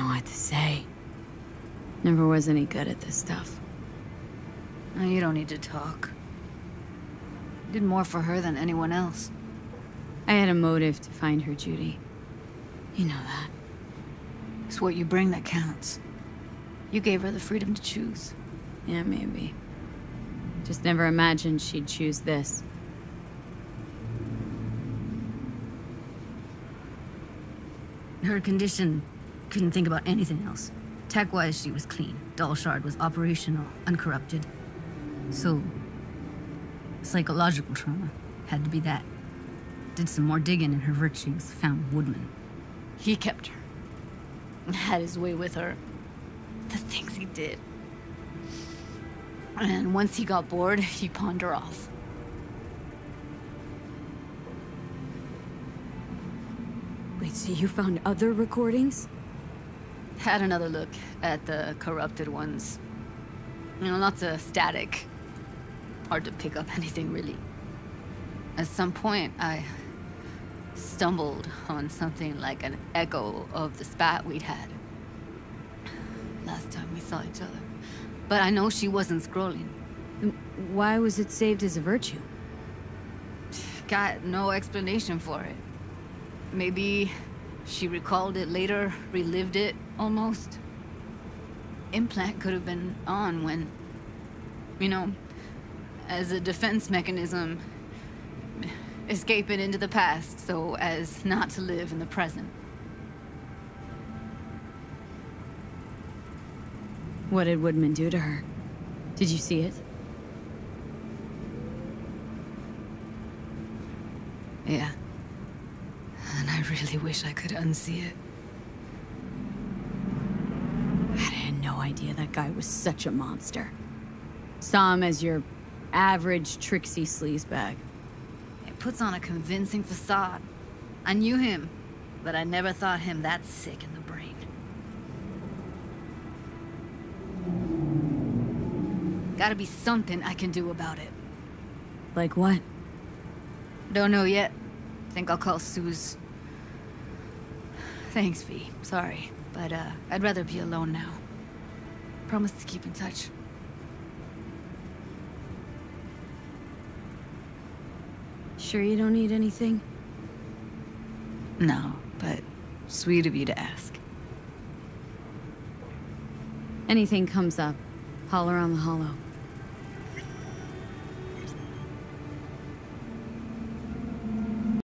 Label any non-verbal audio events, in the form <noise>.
know what to say. Never was any good at this stuff. No, you don't need to talk. You did more for her than anyone else. I had a motive to find her, Judy. You know that. It's what you bring that counts. You gave her the freedom to choose. Yeah, maybe. Just never imagined she'd choose this. Her condition couldn't think about anything else. Tech-wise, she was clean. Doll Shard was operational, uncorrupted. So, psychological trauma had to be that. Did some more digging in her virtues, found Woodman. He kept her. Had his way with her. The things he did. And once he got bored, he pawned her off. Wait, so you found other recordings? Had another look at the corrupted ones. You know, lots of static. Hard to pick up <laughs> anything, really. At some point, I stumbled on something like an echo of the spat we'd had. <sighs> Last time we saw each other. But I know she wasn't scrolling. Why was it saved as a virtue? <sighs> Got no explanation for it. Maybe she recalled it later, relived it, almost. Implant could have been on when... You know, as a defense mechanism, escaping into the past so as not to live in the present. What did Woodman do to her? Did you see it? Yeah. I really wish I could unsee it. I had no idea that guy was such a monster. Saw him as your average tricksy sleazebag. It puts on a convincing facade. I knew him, but I never thought him that sick in the brain. Gotta be something I can do about it. Like what? Don't know yet. Think I'll call Suze. Thanks, V. Sorry, but uh, I'd rather be alone now. Promise to keep in touch. Sure you don't need anything? No, but sweet of you to ask. Anything comes up, holler on the holo.